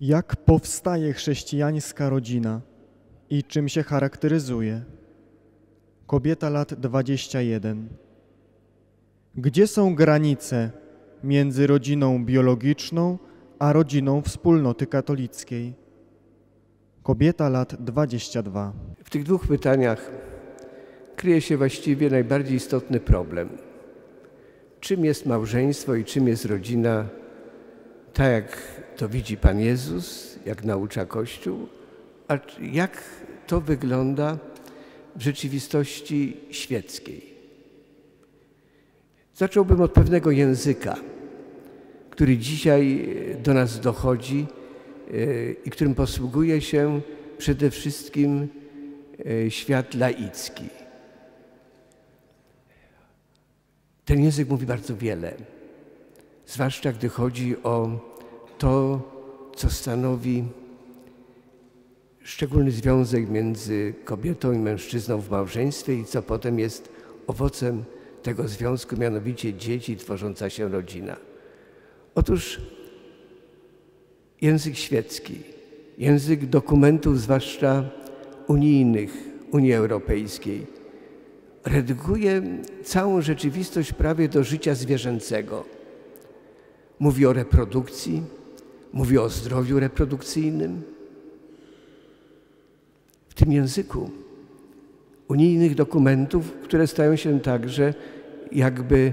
Jak powstaje chrześcijańska rodzina i czym się charakteryzuje? Kobieta lat 21. Gdzie są granice między rodziną biologiczną a rodziną wspólnoty katolickiej? Kobieta lat 22. W tych dwóch pytaniach kryje się właściwie najbardziej istotny problem. Czym jest małżeństwo i czym jest rodzina, tak jak to widzi Pan Jezus, jak naucza Kościół, a jak to wygląda w rzeczywistości świeckiej. Zacząłbym od pewnego języka, który dzisiaj do nas dochodzi e, i którym posługuje się przede wszystkim e, świat laicki. Ten język mówi bardzo wiele, zwłaszcza gdy chodzi o to, co stanowi szczególny związek między kobietą i mężczyzną w małżeństwie i co potem jest owocem tego związku, mianowicie dzieci, tworząca się rodzina. Otóż język świecki, język dokumentów, zwłaszcza unijnych, Unii Europejskiej, redyguje całą rzeczywistość prawie do życia zwierzęcego. Mówi o reprodukcji, mówi o zdrowiu reprodukcyjnym. W tym języku unijnych dokumentów, które stają się także jakby e,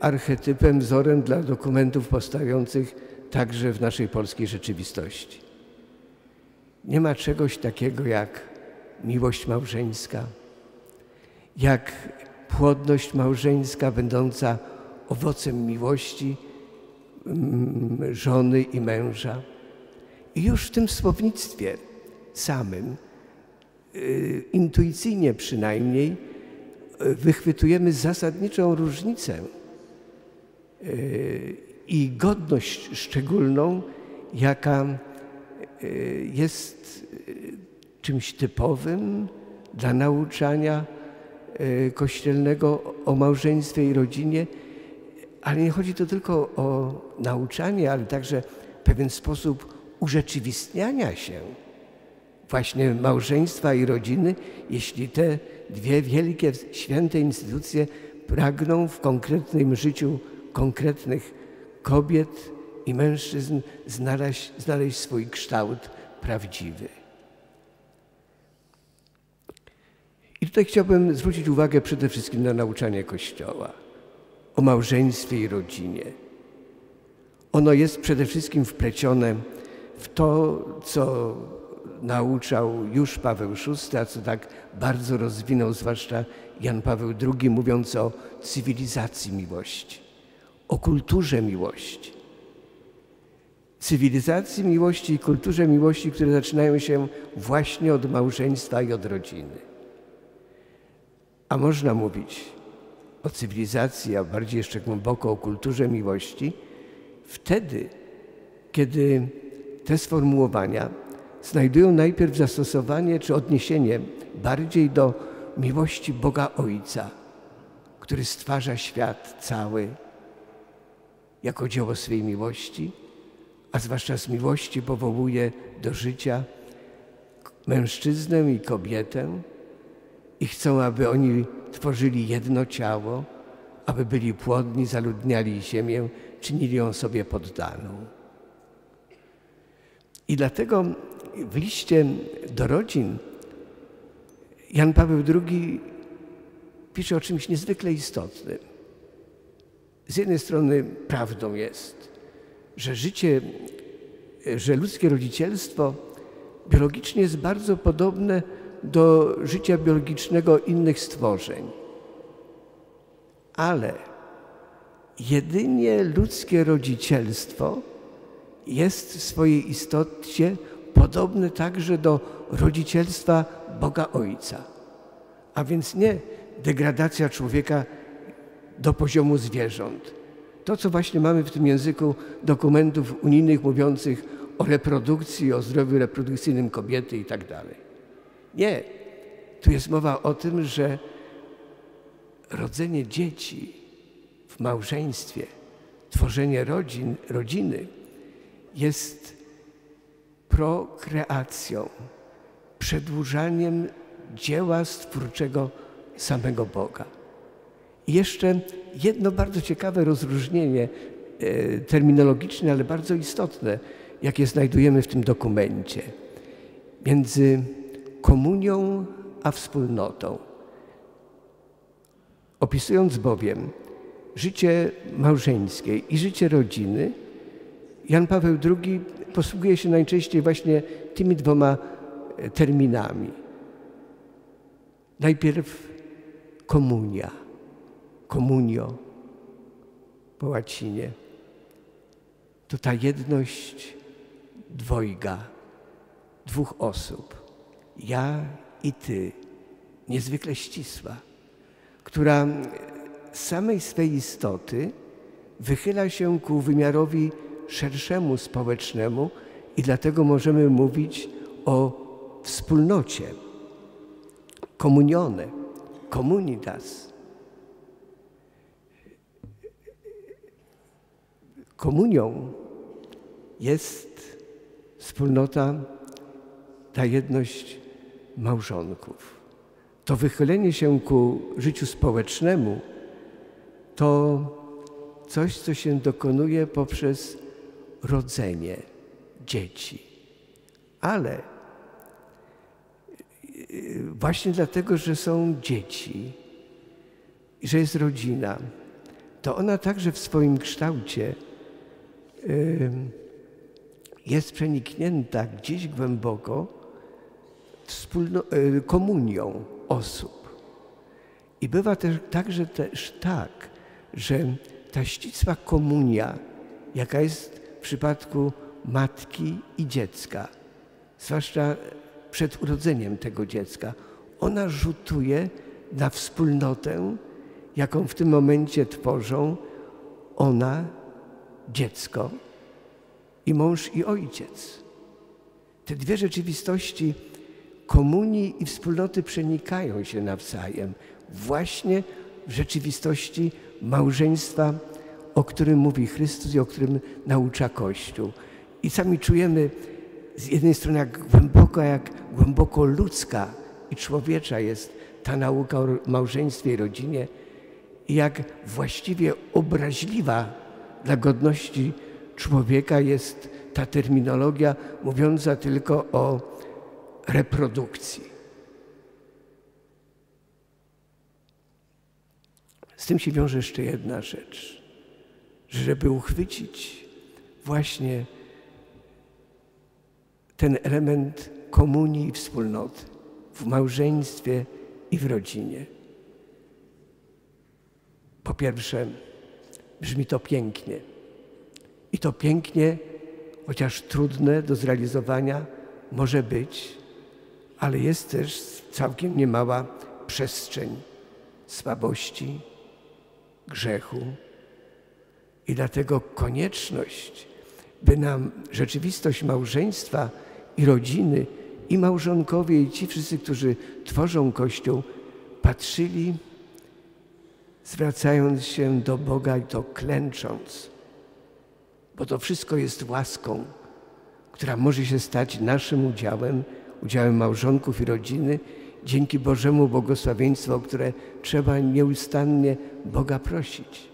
archetypem, wzorem dla dokumentów powstających także w naszej polskiej rzeczywistości. Nie ma czegoś takiego jak miłość małżeńska, jak płodność małżeńska będąca owocem miłości żony i męża. I już w tym słownictwie samym, y, intuicyjnie przynajmniej, y, wychwytujemy zasadniczą różnicę y, i godność szczególną, jaka jest czymś typowym dla nauczania kościelnego o małżeństwie i rodzinie, ale nie chodzi tu tylko o nauczanie, ale także pewien sposób urzeczywistniania się właśnie małżeństwa i rodziny, jeśli te dwie wielkie, święte instytucje pragną w konkretnym życiu konkretnych kobiet i mężczyzn znaleźć, znaleźć swój kształt prawdziwy. I tutaj chciałbym zwrócić uwagę przede wszystkim na nauczanie Kościoła o małżeństwie i rodzinie. Ono jest przede wszystkim wplecione w to, co nauczał już Paweł VI, a co tak bardzo rozwinął zwłaszcza Jan Paweł II, mówiąc o cywilizacji miłości, o kulturze miłości. Cywilizacji miłości i kulturze miłości, które zaczynają się właśnie od małżeństwa i od rodziny. A można mówić o cywilizacji, a bardziej jeszcze głęboko o kulturze miłości, wtedy, kiedy te sformułowania znajdują najpierw zastosowanie czy odniesienie bardziej do miłości Boga Ojca, który stwarza świat cały jako dzieło swej miłości, a zwłaszcza z miłości powołuje do życia mężczyznę i kobietę, i chcą, aby oni tworzyli jedno ciało, aby byli płodni, zaludniali ziemię, czynili ją sobie poddaną. I dlatego w liście do rodzin Jan Paweł II pisze o czymś niezwykle istotnym. Z jednej strony prawdą jest, że życie, że ludzkie rodzicielstwo biologicznie jest bardzo podobne do życia biologicznego innych stworzeń. Ale jedynie ludzkie rodzicielstwo jest w swojej istocie podobne także do rodzicielstwa Boga Ojca. A więc nie degradacja człowieka do poziomu zwierząt. To, co właśnie mamy w tym języku dokumentów unijnych mówiących o reprodukcji, o zdrowiu reprodukcyjnym kobiety i tak dalej. Nie. Tu jest mowa o tym, że rodzenie dzieci w małżeństwie, tworzenie rodzin, rodziny jest prokreacją, przedłużaniem dzieła stwórczego samego Boga. I jeszcze jedno bardzo ciekawe rozróżnienie e, terminologiczne, ale bardzo istotne, jakie znajdujemy w tym dokumencie między komunią a wspólnotą. Opisując bowiem życie małżeńskie i życie rodziny, Jan Paweł II posługuje się najczęściej właśnie tymi dwoma e, terminami. Najpierw komunia, komunio po łacinie. To ta jedność dwojga, dwóch osób. Ja i Ty, niezwykle ścisła, która z samej swej istoty wychyla się ku wymiarowi szerszemu społecznemu i dlatego możemy mówić o wspólnocie, komunione, comunitas. Komunią jest wspólnota, ta jedność małżonków. To wychylenie się ku życiu społecznemu to coś, co się dokonuje poprzez rodzenie dzieci. Ale y, właśnie dlatego, że są dzieci że jest rodzina, to ona także w swoim kształcie jest przeniknięta gdzieś głęboko wspólno, y, komunią osób. I bywa też także też tak, że ta ścisła komunia, jaka jest w przypadku matki i dziecka, zwłaszcza przed urodzeniem tego dziecka, ona rzutuje na wspólnotę, jaką w tym momencie tworzą ona, dziecko i mąż i ojciec. Te dwie rzeczywistości komunii i wspólnoty przenikają się nawzajem właśnie w rzeczywistości małżeństwa, o którym mówi Chrystus i o którym naucza Kościół. I sami czujemy z jednej strony, jak głęboko, jak głęboko ludzka i człowiecza jest ta nauka o małżeństwie i rodzinie, i jak właściwie obraźliwa dla godności człowieka jest ta terminologia mówiąca tylko o reprodukcji. Z tym się wiąże jeszcze jedna rzecz, że żeby uchwycić właśnie ten element komunii i wspólnoty w małżeństwie i w rodzinie. Po pierwsze, brzmi to pięknie. I to pięknie, chociaż trudne do zrealizowania, może być, ale jest też całkiem niemała przestrzeń słabości, grzechu. I dlatego konieczność, by nam rzeczywistość małżeństwa i rodziny, i małżonkowie, i ci wszyscy, którzy tworzą Kościół, patrzyli, zwracając się do Boga i to klęcząc, bo to wszystko jest łaską, która może się stać naszym udziałem udziałem małżonków i rodziny, dzięki Bożemu błogosławieństwu, o które trzeba nieustannie Boga prosić.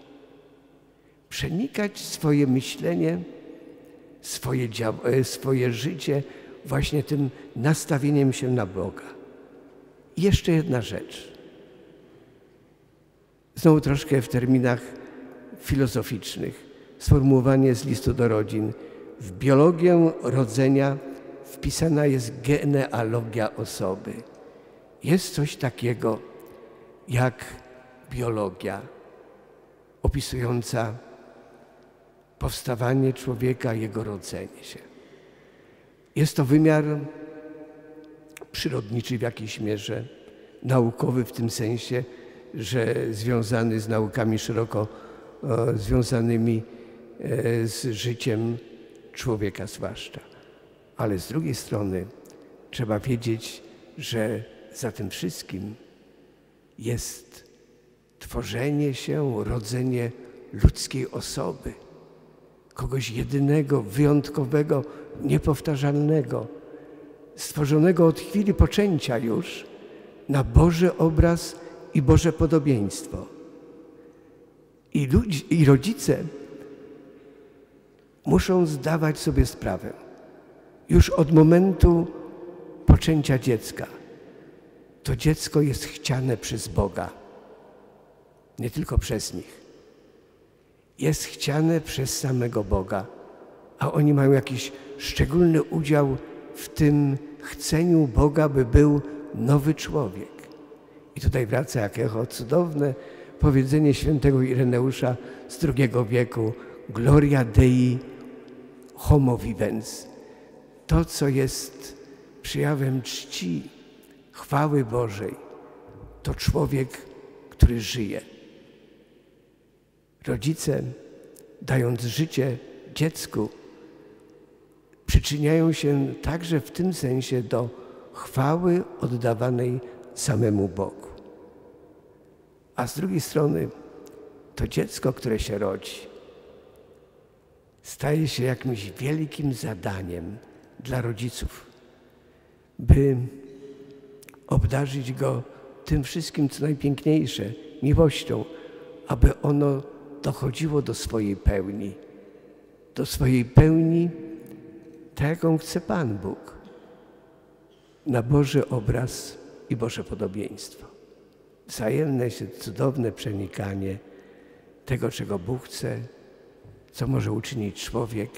Przenikać swoje myślenie, swoje, e, swoje życie właśnie tym nastawieniem się na Boga. I jeszcze jedna rzecz. Znowu troszkę w terminach filozoficznych. Sformułowanie z listu do rodzin. W biologię rodzenia wpisana jest genealogia osoby. Jest coś takiego jak biologia opisująca powstawanie człowieka, jego rodzenie się. Jest to wymiar przyrodniczy w jakiejś mierze, naukowy w tym sensie, że związany z naukami szeroko e, związanymi e, z życiem człowieka zwłaszcza. Ale z drugiej strony trzeba wiedzieć, że za tym wszystkim jest tworzenie się, rodzenie ludzkiej osoby. kogoś jedynego, wyjątkowego, niepowtarzalnego, stworzonego od chwili poczęcia już na Boży obraz i Boże podobieństwo. I, ludzi, i rodzice muszą zdawać sobie sprawę już od momentu poczęcia dziecka. To dziecko jest chciane przez Boga, nie tylko przez nich. Jest chciane przez samego Boga, a oni mają jakiś szczególny udział w tym chceniu Boga, by był nowy człowiek. I tutaj wraca jak echo cudowne powiedzenie świętego Ireneusza z II wieku Gloria Dei homo vivens. To, co jest przejawem czci, chwały Bożej, to człowiek, który żyje. Rodzice, dając życie dziecku, przyczyniają się także w tym sensie do chwały oddawanej samemu Bogu. A z drugiej strony to dziecko, które się rodzi, staje się jakimś wielkim zadaniem dla rodziców, by obdarzyć go tym wszystkim, co najpiękniejsze, miłością, aby ono dochodziło do swojej pełni, do swojej pełni, tak jaką chce Pan Bóg, na Boży obraz i Boże podobieństwo. Wzajemne się cudowne przenikanie tego, czego Bóg chce, co może uczynić człowiek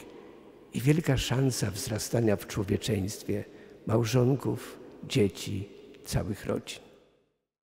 i wielka szansa wzrastania w człowieczeństwie małżonków, dzieci, całych rodzin.